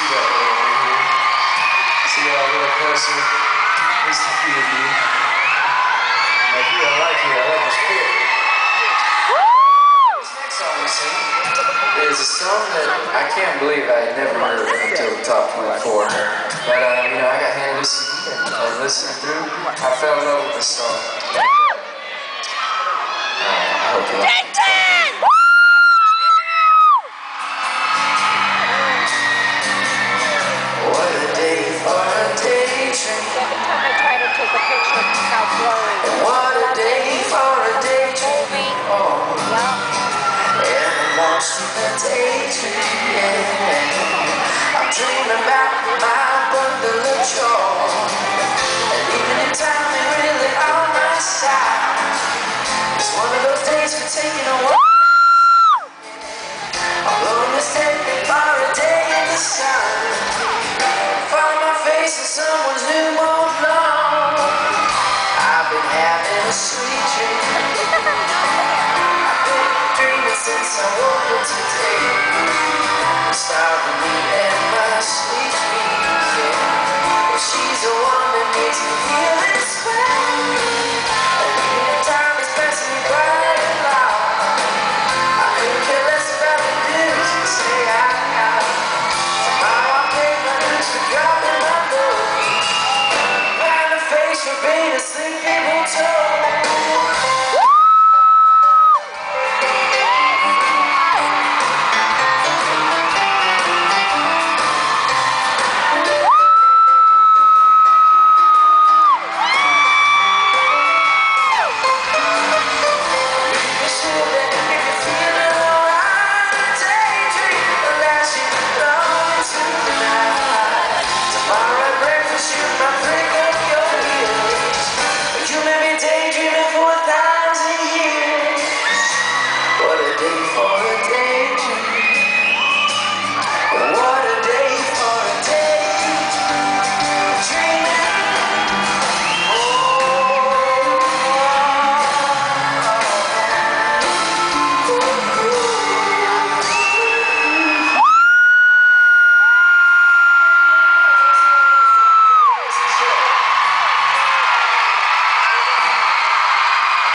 See that little over here? See that little closer? Just a few of you. Like you, I like you, I like this spirit. This next song is a song that I can't believe I had never heard until the top 24. But, uh, you know, I got handed a CD and I listened through. I fell in love with the song. Uh, I hope you like it. And I'm lost in a daydream. I'm dreaming about my bundle of joy. And even in time, ain't really on my side. It's one of those days for taking a walk. Blowing this day for a day in the sun. Since I woke up today. Starting me. Yeah. She's the one that this. you